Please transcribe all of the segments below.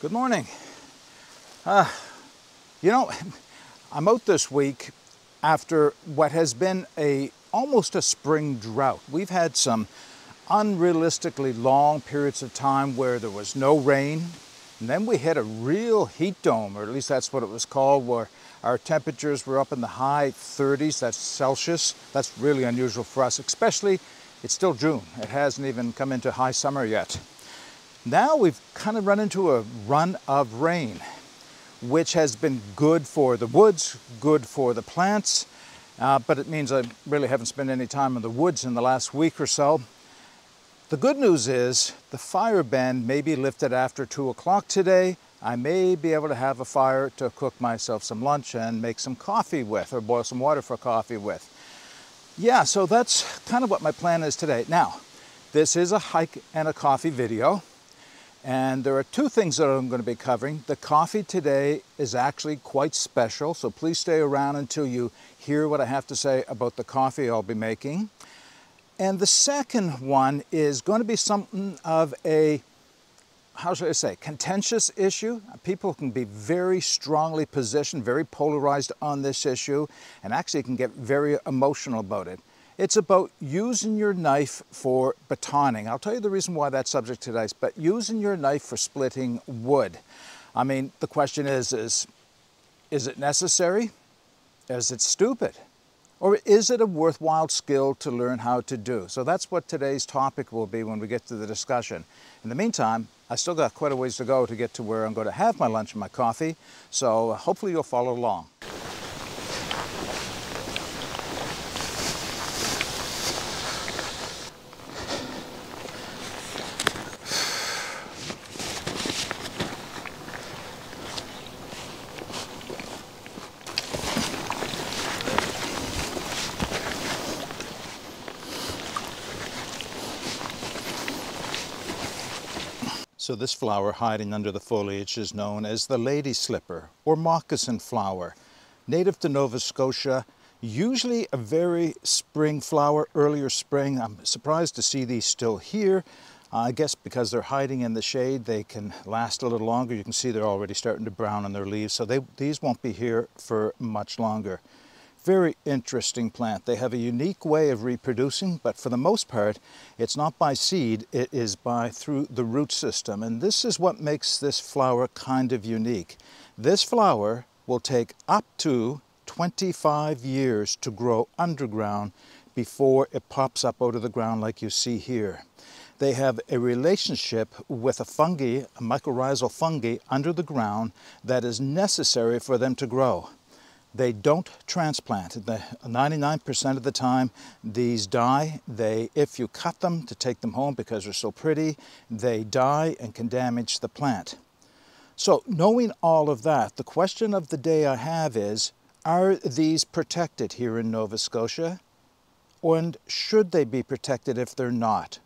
Good morning. Uh, you know, I'm out this week after what has been a almost a spring drought. We've had some unrealistically long periods of time where there was no rain, and then we hit a real heat dome, or at least that's what it was called, where our temperatures were up in the high 30s, that's Celsius. That's really unusual for us, especially it's still June. It hasn't even come into high summer yet. Now we've kind of run into a run of rain, which has been good for the woods, good for the plants, uh, but it means I really haven't spent any time in the woods in the last week or so. The good news is the fire ban may be lifted after 2 o'clock today. I may be able to have a fire to cook myself some lunch and make some coffee with, or boil some water for coffee with. Yeah, so that's kind of what my plan is today. Now, this is a hike and a coffee video. And there are two things that I'm going to be covering. The coffee today is actually quite special, so please stay around until you hear what I have to say about the coffee I'll be making. And the second one is going to be something of a, how should I say, contentious issue. People can be very strongly positioned, very polarized on this issue, and actually can get very emotional about it. It's about using your knife for batoning. I'll tell you the reason why that subject today is, but using your knife for splitting wood. I mean, the question is, is, is it necessary? Is it stupid? Or is it a worthwhile skill to learn how to do? So that's what today's topic will be when we get to the discussion. In the meantime, I still got quite a ways to go to get to where I'm going to have my lunch and my coffee, so hopefully you'll follow along. So this flower hiding under the foliage is known as the lady slipper or moccasin flower. Native to Nova Scotia, usually a very spring flower, earlier spring. I'm surprised to see these still here. Uh, I guess because they're hiding in the shade, they can last a little longer. You can see they're already starting to brown on their leaves, so they, these won't be here for much longer. Very interesting plant. They have a unique way of reproducing, but for the most part, it's not by seed, it is by through the root system. And this is what makes this flower kind of unique. This flower will take up to 25 years to grow underground before it pops up out of the ground like you see here. They have a relationship with a fungi, a mycorrhizal fungi under the ground that is necessary for them to grow. They don't transplant. 99% of the time, these die. They, if you cut them to take them home because they're so pretty, they die and can damage the plant. So knowing all of that, the question of the day I have is, are these protected here in Nova Scotia? And should they be protected if they're not?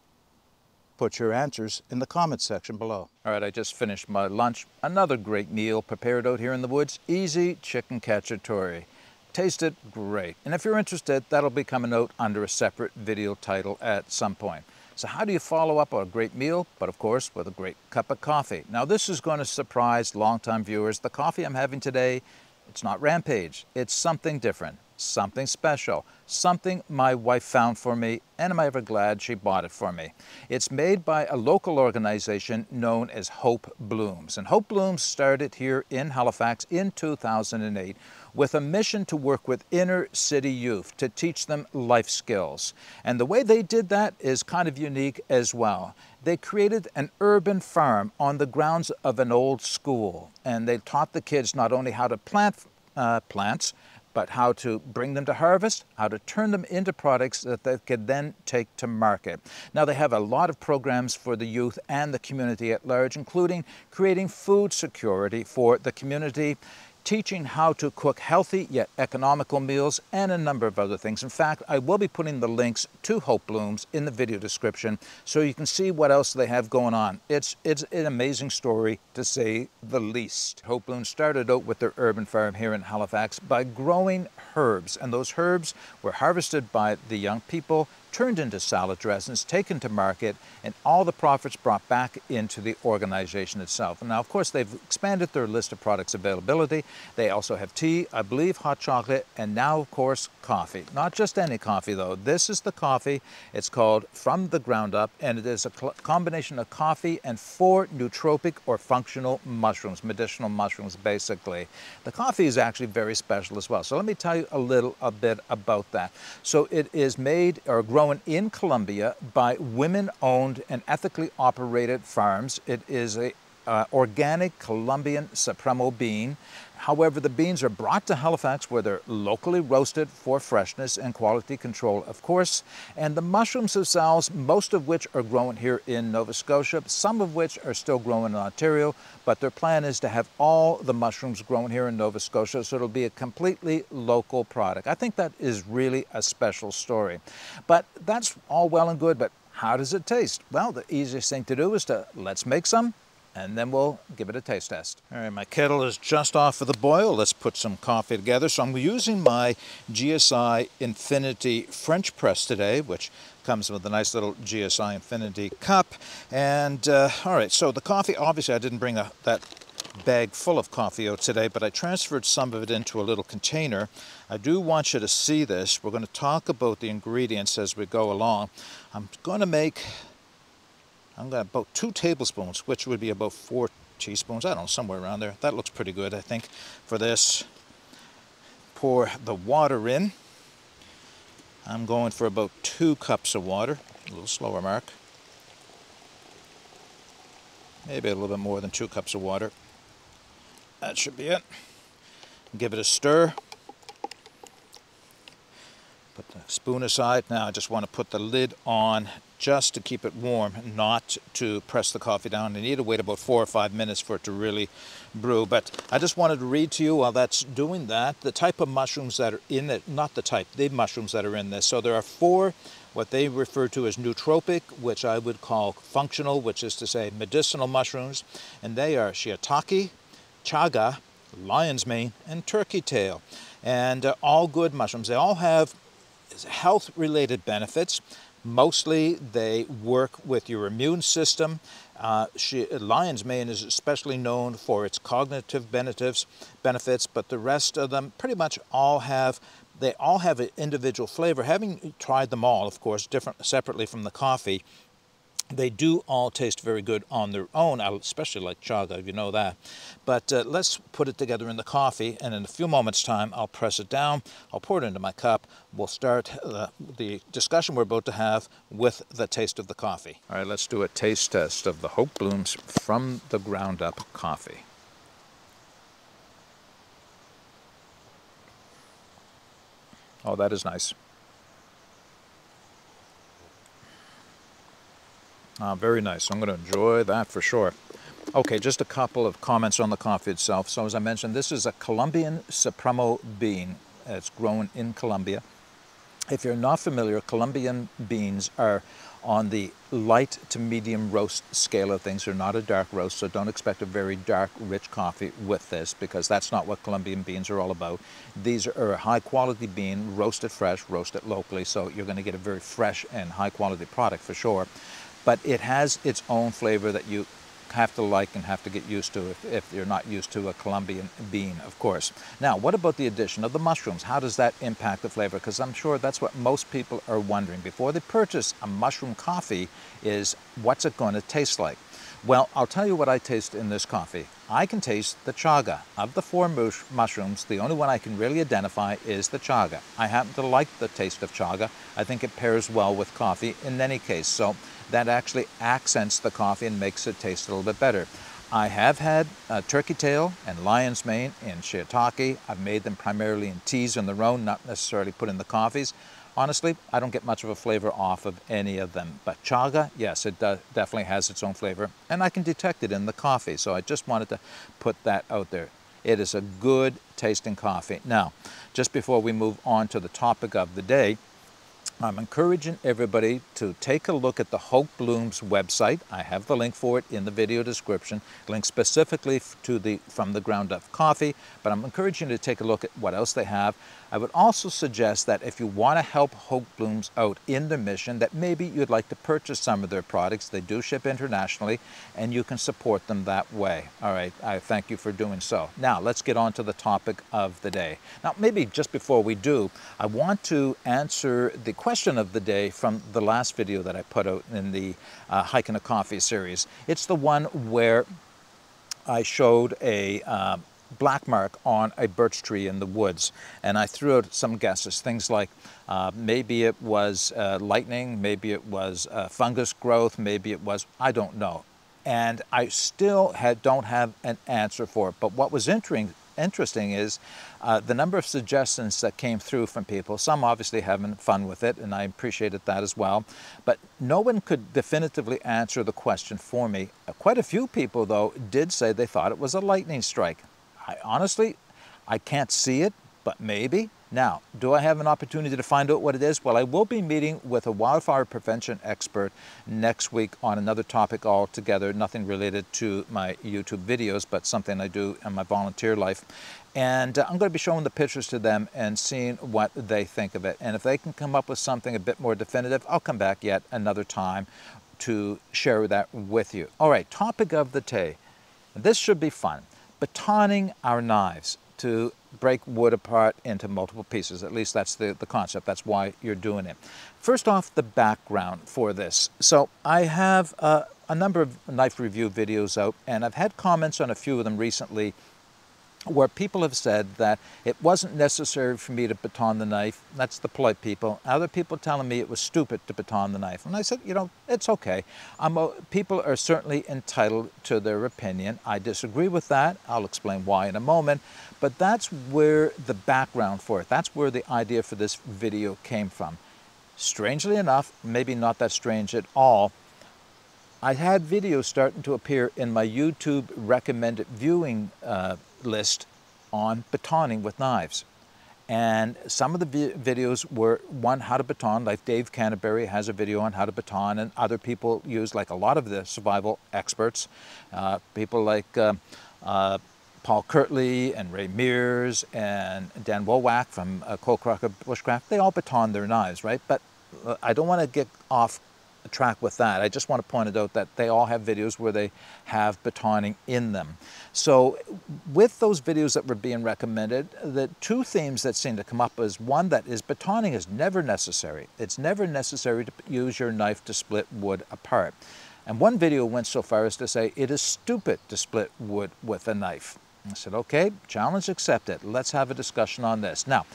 Put your answers in the comments section below. All right, I just finished my lunch. Another great meal prepared out here in the woods. Easy chicken cacciatore. Tasted great. And if you're interested, that'll be coming out under a separate video title at some point. So how do you follow up on a great meal, but of course with a great cup of coffee? Now this is going to surprise longtime viewers. The coffee I'm having today, it's not Rampage. It's something different something special, something my wife found for me, and am I'm ever glad she bought it for me. It's made by a local organization known as Hope Blooms. And Hope Blooms started here in Halifax in 2008 with a mission to work with inner city youth to teach them life skills. And the way they did that is kind of unique as well. They created an urban farm on the grounds of an old school, and they taught the kids not only how to plant uh, plants, but how to bring them to harvest, how to turn them into products that they could then take to market. Now they have a lot of programs for the youth and the community at large, including creating food security for the community, teaching how to cook healthy yet economical meals, and a number of other things. In fact, I will be putting the links to Hope Blooms in the video description so you can see what else they have going on. It's, it's an amazing story to say the least. Hope Blooms started out with their urban farm here in Halifax by growing herbs, and those herbs were harvested by the young people turned into salad dressings, taken to market, and all the profits brought back into the organization itself. Now, of course, they've expanded their list of products availability. They also have tea, I believe hot chocolate, and now, of course, coffee. Not just any coffee, though. This is the coffee. It's called From the Ground Up, and it is a combination of coffee and four nootropic or functional mushrooms, medicinal mushrooms, basically. The coffee is actually very special as well. So let me tell you a little a bit about that. So it is made or grown in Colombia by women-owned and ethically operated farms. It is a uh, organic Colombian Supremo bean. However, the beans are brought to Halifax where they're locally roasted for freshness and quality control, of course. And the mushrooms themselves, most of which are grown here in Nova Scotia, some of which are still grown in Ontario, but their plan is to have all the mushrooms grown here in Nova Scotia, so it'll be a completely local product. I think that is really a special story. But that's all well and good, but how does it taste? Well, the easiest thing to do is to let's make some and then we'll give it a taste test. All right, my kettle is just off of the boil. Let's put some coffee together. So I'm using my GSI Infinity French press today, which comes with a nice little GSI Infinity cup. And uh, all right, so the coffee, obviously I didn't bring a, that bag full of coffee out today, but I transferred some of it into a little container. I do want you to see this. We're going to talk about the ingredients as we go along. I'm going to make I'm going to about two tablespoons, which would be about four teaspoons. I don't know, somewhere around there. That looks pretty good, I think, for this. Pour the water in. I'm going for about two cups of water. A little slower, Mark. Maybe a little bit more than two cups of water. That should be it. Give it a stir. Put the spoon aside. Now I just want to put the lid on just to keep it warm, not to press the coffee down. You need to wait about four or five minutes for it to really brew. But I just wanted to read to you while that's doing that, the type of mushrooms that are in it, not the type, the mushrooms that are in this. So there are four what they refer to as nootropic, which I would call functional, which is to say medicinal mushrooms. And they are shiitake, chaga, lion's mane, and turkey tail. And uh, all good mushrooms. They all have health-related benefits. Mostly they work with your immune system. Uh, she, lion's mane is especially known for its cognitive benefits, benefits, but the rest of them pretty much all have they all have an individual flavor. Having tried them all, of course, different separately from the coffee, they do all taste very good on their own, especially like chaga, you know that. But uh, let's put it together in the coffee, and in a few moments' time, I'll press it down, I'll pour it into my cup, we'll start uh, the discussion we're about to have with the taste of the coffee. All right, let's do a taste test of the Hope Blooms from the ground up coffee. Oh, that is nice. Ah, very nice. I'm going to enjoy that for sure. Okay, just a couple of comments on the coffee itself. So as I mentioned, this is a Colombian Supremo bean. It's grown in Colombia. If you're not familiar, Colombian beans are on the light to medium roast scale of things. They're not a dark roast, so don't expect a very dark, rich coffee with this because that's not what Colombian beans are all about. These are a high quality bean, roasted fresh, roasted locally, so you're going to get a very fresh and high quality product for sure but it has its own flavor that you have to like and have to get used to if, if you're not used to a Colombian bean, of course. Now, what about the addition of the mushrooms? How does that impact the flavor? Because I'm sure that's what most people are wondering before they purchase a mushroom coffee is what's it going to taste like? Well, I'll tell you what I taste in this coffee. I can taste the chaga. Of the four mush mushrooms, the only one I can really identify is the chaga. I happen to like the taste of chaga. I think it pairs well with coffee in any case. So that actually accents the coffee and makes it taste a little bit better. I have had uh, turkey tail and lion's mane and shiitake. I've made them primarily in teas on their own, not necessarily put in the coffees. Honestly, I don't get much of a flavor off of any of them. But chaga, yes, it definitely has its own flavor. And I can detect it in the coffee. So I just wanted to put that out there. It is a good tasting coffee. Now, just before we move on to the topic of the day, I'm encouraging everybody to take a look at the Hope Blooms website. I have the link for it in the video description, link specifically to the From the Ground Up Coffee, but I'm encouraging you to take a look at what else they have. I would also suggest that if you want to help Hope Blooms out in their mission, that maybe you'd like to purchase some of their products. They do ship internationally, and you can support them that way. All right, I thank you for doing so. Now, let's get on to the topic of the day. Now, maybe just before we do, I want to answer the question of the day from the last video that I put out in the uh, Hike and a Coffee series. It's the one where I showed a uh, black mark on a birch tree in the woods. And I threw out some guesses, things like uh, maybe it was uh, lightning, maybe it was uh, fungus growth, maybe it was, I don't know. And I still had, don't have an answer for it. But what was interesting, interesting is uh, the number of suggestions that came through from people. Some obviously having fun with it, and I appreciated that as well. But no one could definitively answer the question for me. Quite a few people, though, did say they thought it was a lightning strike. I honestly, I can't see it, but maybe. Now, do I have an opportunity to find out what it is? Well, I will be meeting with a wildfire prevention expert next week on another topic altogether, nothing related to my YouTube videos, but something I do in my volunteer life. And uh, I'm going to be showing the pictures to them and seeing what they think of it. And if they can come up with something a bit more definitive, I'll come back yet another time to share that with you. All right, topic of the day. This should be fun batoning our knives to break wood apart into multiple pieces. At least that's the, the concept. That's why you're doing it. First off, the background for this. So I have uh, a number of knife review videos out, and I've had comments on a few of them recently where people have said that it wasn't necessary for me to baton the knife. That's the polite people. Other people telling me it was stupid to baton the knife. And I said, you know, it's okay. A, people are certainly entitled to their opinion. I disagree with that. I'll explain why in a moment. But that's where the background for it, that's where the idea for this video came from. Strangely enough, maybe not that strange at all, I had videos starting to appear in my YouTube recommended viewing uh, list on batoning with knives. And some of the vi videos were one, how to baton, like Dave Canterbury has a video on how to baton, and other people use, like a lot of the survival experts, uh, people like uh, uh, Paul Kirtley and Ray Mears and Dan Wowak from uh, Coalcracker Bushcraft, they all baton their knives, right? But uh, I don't want to get off track with that. I just want to point it out that they all have videos where they have batoning in them. So with those videos that were being recommended, the two themes that seem to come up is one that is batoning is never necessary. It's never necessary to use your knife to split wood apart. And one video went so far as to say it is stupid to split wood with a knife. I said, okay, challenge accepted. Let's have a discussion on this. Now,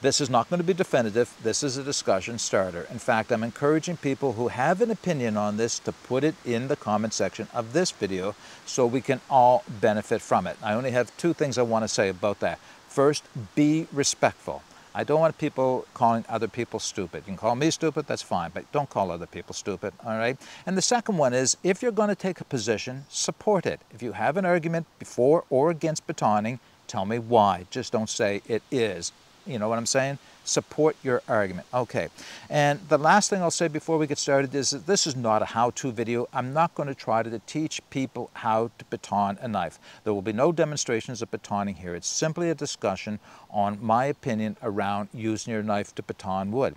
this is not going to be definitive. This is a discussion starter. In fact, I'm encouraging people who have an opinion on this to put it in the comment section of this video so we can all benefit from it. I only have two things I want to say about that. First, be respectful. I don't want people calling other people stupid. You can call me stupid, that's fine, but don't call other people stupid, all right? And the second one is, if you're going to take a position, support it. If you have an argument before or against batoning, tell me why. Just don't say it is. You know what I'm saying? Support your argument. Okay. And the last thing I'll say before we get started is that this is not a how-to video. I'm not going to try to teach people how to baton a knife. There will be no demonstrations of batoning here. It's simply a discussion on my opinion around using your knife to baton wood.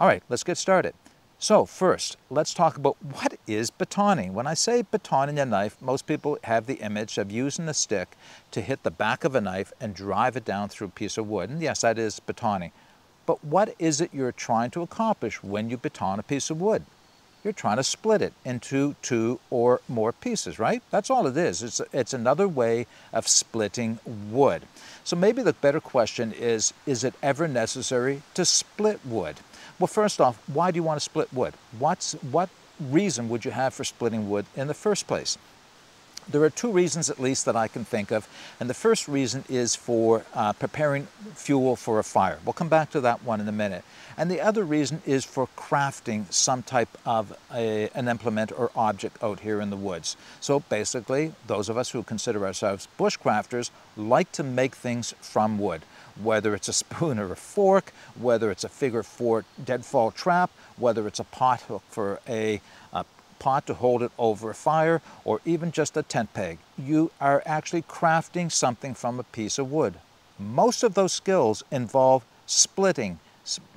All right, let's get started. So first, let's talk about what is batoning. When I say batoning a knife, most people have the image of using a stick to hit the back of a knife and drive it down through a piece of wood. And yes, that is batoning. But what is it you're trying to accomplish when you baton a piece of wood? You're trying to split it into two or more pieces, right? That's all it is. It's, it's another way of splitting wood. So maybe the better question is, is it ever necessary to split wood? Well, first off, why do you want to split wood? What's, what reason would you have for splitting wood in the first place? There are two reasons at least that I can think of. And the first reason is for uh, preparing fuel for a fire. We'll come back to that one in a minute. And the other reason is for crafting some type of a, an implement or object out here in the woods. So basically, those of us who consider ourselves bushcrafters like to make things from wood whether it's a spoon or a fork, whether it's a figure four deadfall trap, whether it's a pot hook for a, a pot to hold it over a fire, or even just a tent peg. You are actually crafting something from a piece of wood. Most of those skills involve splitting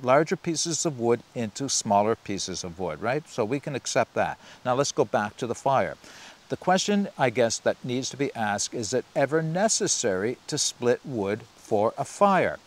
larger pieces of wood into smaller pieces of wood, right? So we can accept that. Now let's go back to the fire. The question, I guess, that needs to be asked is it ever necessary to split wood for a fire?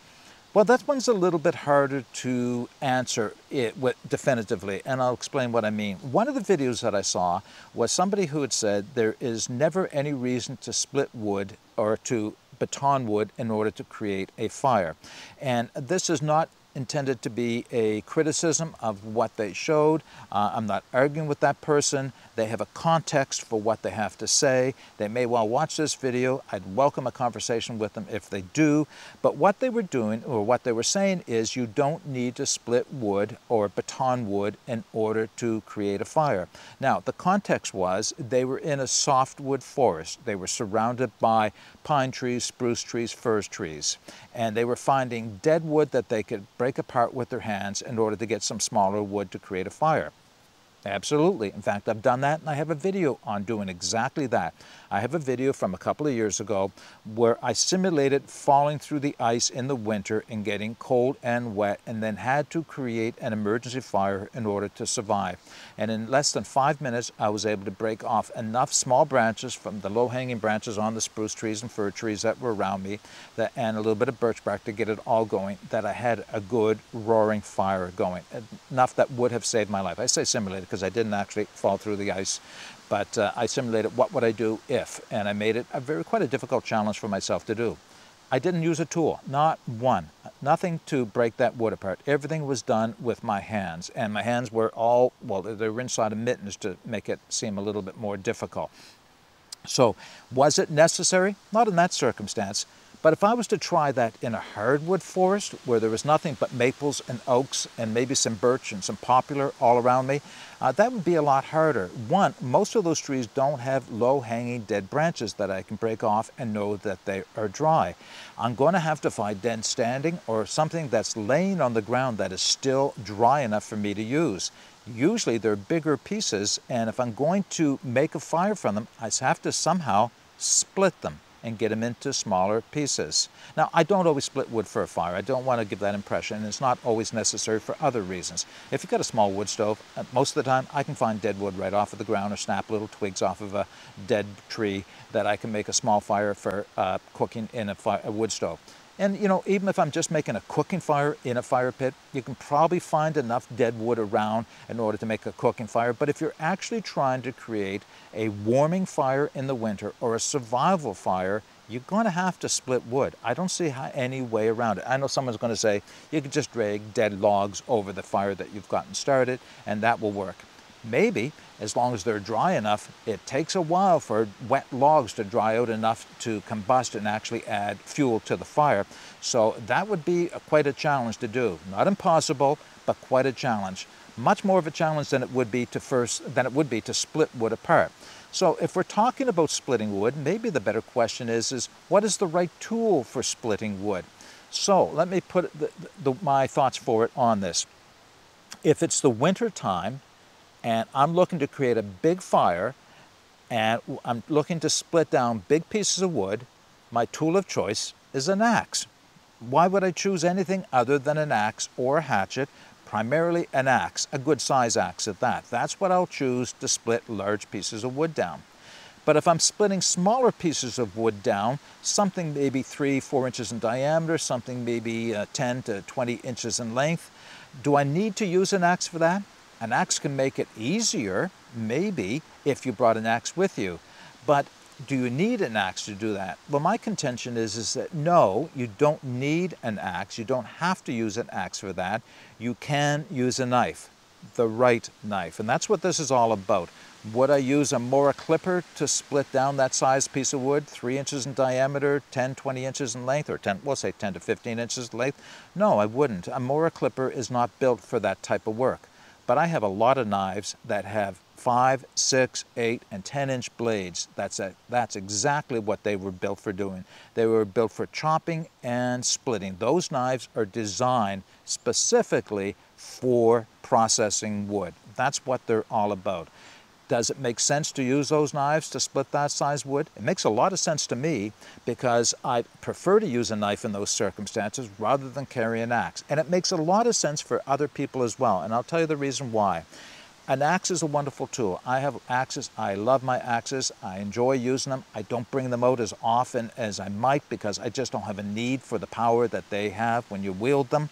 Well, that one's a little bit harder to answer it definitively, and I'll explain what I mean. One of the videos that I saw was somebody who had said there is never any reason to split wood or to baton wood in order to create a fire. And this is not intended to be a criticism of what they showed. Uh, I'm not arguing with that person. They have a context for what they have to say. They may well watch this video. I'd welcome a conversation with them if they do. But what they were doing, or what they were saying, is you don't need to split wood or baton wood in order to create a fire. Now, the context was they were in a softwood forest. They were surrounded by pine trees, spruce trees, fir trees. And they were finding dead wood that they could break apart with their hands in order to get some smaller wood to create a fire. Absolutely. In fact, I've done that and I have a video on doing exactly that. I have a video from a couple of years ago where I simulated falling through the ice in the winter and getting cold and wet and then had to create an emergency fire in order to survive. And in less than five minutes, I was able to break off enough small branches from the low-hanging branches on the spruce trees and fir trees that were around me that, and a little bit of birch bark to get it all going that I had a good roaring fire going. Enough that would have saved my life. I say simulated because I didn't actually fall through the ice. But uh, I simulated what would I do if, and I made it a very quite a difficult challenge for myself to do. I didn't use a tool, not one, nothing to break that wood apart. Everything was done with my hands, and my hands were all, well, they were inside of mittens to make it seem a little bit more difficult. So, was it necessary? Not in that circumstance. But if I was to try that in a hardwood forest where there was nothing but maples and oaks and maybe some birch and some poplar all around me, uh, that would be a lot harder. One, most of those trees don't have low-hanging dead branches that I can break off and know that they are dry. I'm going to have to find dead standing or something that's laying on the ground that is still dry enough for me to use. Usually they're bigger pieces and if I'm going to make a fire from them, I have to somehow split them and get them into smaller pieces. Now, I don't always split wood for a fire. I don't want to give that impression, it's not always necessary for other reasons. If you've got a small wood stove, uh, most of the time I can find dead wood right off of the ground or snap little twigs off of a dead tree that I can make a small fire for uh, cooking in a, a wood stove. And you know, even if I'm just making a cooking fire in a fire pit, you can probably find enough dead wood around in order to make a cooking fire. But if you're actually trying to create a warming fire in the winter or a survival fire, you're going to have to split wood. I don't see how, any way around it. I know someone's going to say you could just drag dead logs over the fire that you've gotten started and that will work. Maybe, as long as they're dry enough, it takes a while for wet logs to dry out enough to combust and actually add fuel to the fire. So that would be a, quite a challenge to do. Not impossible, but quite a challenge. Much more of a challenge than it would be to first than it would be to split wood apart. So if we're talking about splitting wood, maybe the better question is, is what is the right tool for splitting wood? So let me put the, the, my thoughts for it on this. If it's the winter time, and I'm looking to create a big fire and I'm looking to split down big pieces of wood, my tool of choice is an axe. Why would I choose anything other than an axe or a hatchet? Primarily an axe, a good size axe at that. That's what I'll choose to split large pieces of wood down. But if I'm splitting smaller pieces of wood down, something maybe three, four inches in diameter, something maybe uh, 10 to 20 inches in length, do I need to use an axe for that? An axe can make it easier, maybe, if you brought an axe with you. But do you need an axe to do that? Well, my contention is, is that no, you don't need an axe. You don't have to use an axe for that. You can use a knife, the right knife. And that's what this is all about. Would I use a Mora clipper to split down that size piece of wood, three inches in diameter, 10, 20 inches in length, or 10, we'll say 10 to 15 inches in length? No, I wouldn't. A Mora clipper is not built for that type of work. But I have a lot of knives that have five, six, eight, and 10 inch blades. That's, a, that's exactly what they were built for doing. They were built for chopping and splitting. Those knives are designed specifically for processing wood. That's what they're all about. Does it make sense to use those knives to split that size wood? It makes a lot of sense to me because I prefer to use a knife in those circumstances rather than carry an axe. And it makes a lot of sense for other people as well. And I'll tell you the reason why. An axe is a wonderful tool. I have axes. I love my axes. I enjoy using them. I don't bring them out as often as I might because I just don't have a need for the power that they have when you wield them.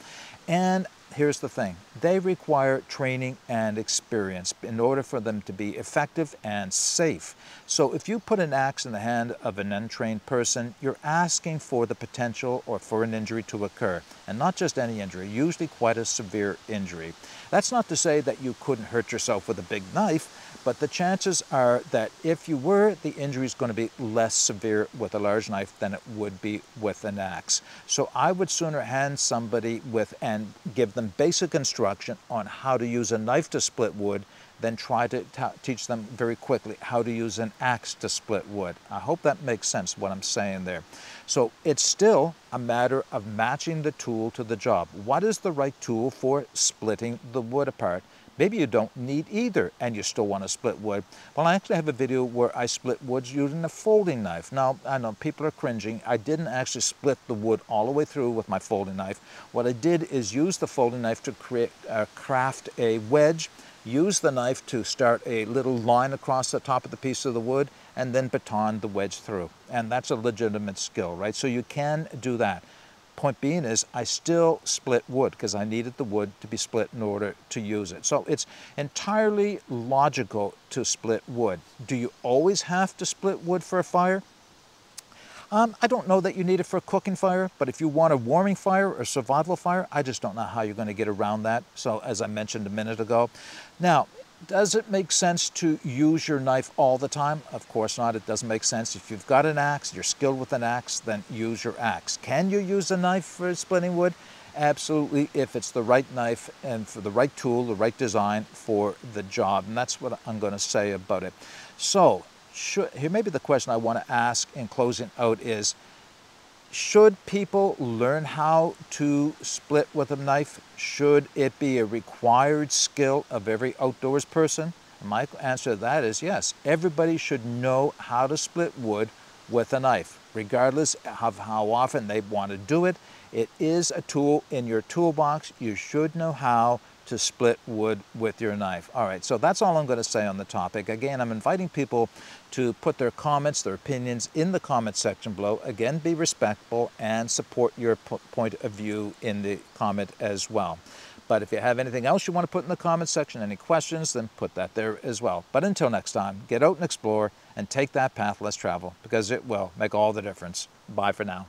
And here's the thing. They require training and experience in order for them to be effective and safe. So if you put an axe in the hand of an untrained person, you're asking for the potential or for an injury to occur. And not just any injury, usually quite a severe injury. That's not to say that you couldn't hurt yourself with a big knife, but the chances are that if you were, the injury is going to be less severe with a large knife than it would be with an axe. So I would sooner hand somebody with and give them basic instruction on how to use a knife to split wood than try to teach them very quickly how to use an axe to split wood. I hope that makes sense what I'm saying there. So it's still a matter of matching the tool to the job. What is the right tool for splitting the wood apart? Maybe you don't need either and you still want to split wood. Well, I actually have a video where I split woods using a folding knife. Now, I know people are cringing. I didn't actually split the wood all the way through with my folding knife. What I did is use the folding knife to create, uh, craft a wedge, use the knife to start a little line across the top of the piece of the wood, and then baton the wedge through. And that's a legitimate skill, right? So you can do that. Point being is I still split wood because I needed the wood to be split in order to use it. So it's entirely logical to split wood. Do you always have to split wood for a fire? Um, I don't know that you need it for a cooking fire, but if you want a warming fire or survival fire, I just don't know how you're going to get around that. So as I mentioned a minute ago. Now, does it make sense to use your knife all the time? Of course not. It doesn't make sense. If you've got an axe, you're skilled with an axe, then use your axe. Can you use a knife for splitting wood? Absolutely, if it's the right knife and for the right tool, the right design for the job. And that's what I'm going to say about it. So, should, here maybe the question I want to ask in closing out is, should people learn how to split with a knife? Should it be a required skill of every outdoors person? My answer to that is yes. Everybody should know how to split wood with a knife, regardless of how often they want to do it. It is a tool in your toolbox. You should know how to split wood with your knife. All right, so that's all I'm going to say on the topic. Again, I'm inviting people to put their comments, their opinions in the comment section below. Again, be respectful and support your point of view in the comment as well. But if you have anything else you want to put in the comment section, any questions, then put that there as well. But until next time, get out and explore and take that path less traveled because it will make all the difference. Bye for now.